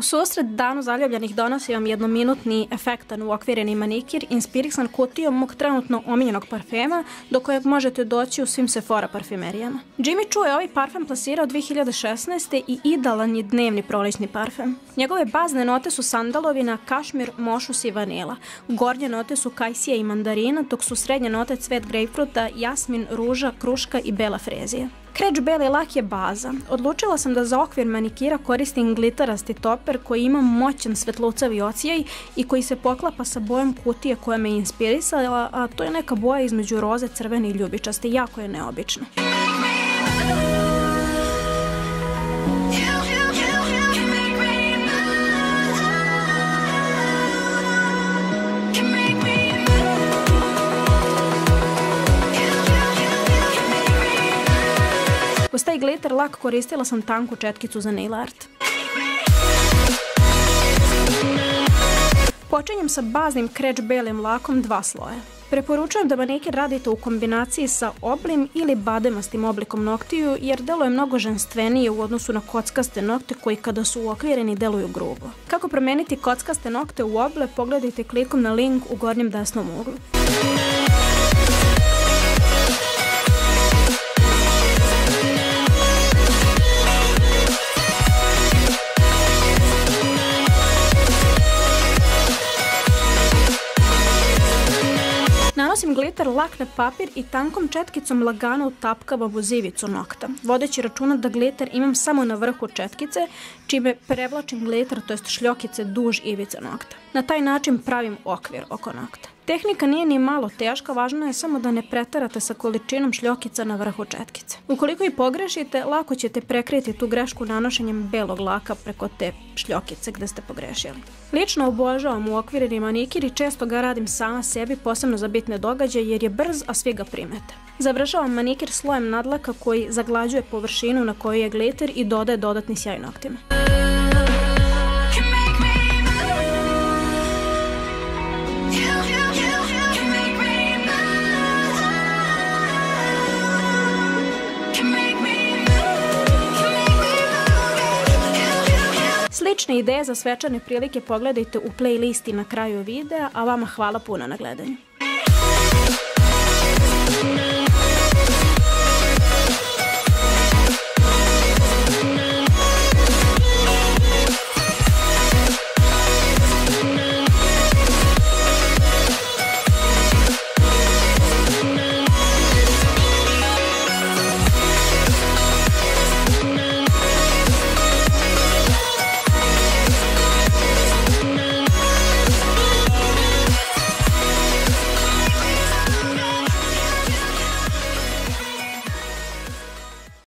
U susret danu zaljubljenih donosi vam jednominutni efektan uokvireni manikir inspirisan kutijom mog trenutno omiljenog parfema do kojeg možete doći u svim Sephora parfumerijama. Jimmy Choo je ovaj parfem plasirao 2016. i idealan je dnevni prolećni parfem. Njegove bazne note su sandalovina, kašmir, mošus i vanila. Gornje note su kajsija i mandarina, dok su srednje note cvet grejpfruta, jasmin, ruža, kruška i bela frezija. Kreč beli lak je baza. Odlučila sam da za okvir manikira koristim glitarasti toper koji ima moćan svetlucavi ocijaj i koji se poklapa sa bojom kutije koja me inspirisala, a to je neka boja između roze, crvene i ljubičaste. Jako je neobično. Uz taj glitter lak koristila sam tanku četkicu za nail art. Počinjem sa baznim kreč belim lakom dva sloja. Preporučujem da manikir radite u kombinaciji sa oblim ili bademastim oblikom noktiju jer delo je mnogo ženstvenije u odnosu na kockaste nokte koji kada su uokvireni deluju grubo. Kako promeniti kockaste nokte u oble pogledajte klikom na link u gornjem desnom uglu. Nanosim glitter lak na papir i tankom četkicom lagano utapkavam u zivicu nokta, vodeći računa da glitter imam samo na vrhu četkice, čime prevlačim glitter, to jest šljokice duž ivice nokta. Na taj način pravim okvir oko nokta. Tehnika nije ni malo teška, važno je samo da ne pretarate sa količinom šljokica na vrhu četkice. Ukoliko i pogrešite, lako ćete prekriti tu grešku nanošenjem belog laka preko te šljokice gde ste pogrešili. Lično obožavam u okvireni manikir i često ga radim sama sebi, posebno za bitne događaje jer je brz, a svi ga primete. Završavam manikir slojem nadlaka koji zaglađuje površinu na kojoj je glitter i dodaje dodatni sjaj noktima. Slične ideje za svečane prilike pogledajte u playlisti na kraju videa, a vama hvala puno na gledanju.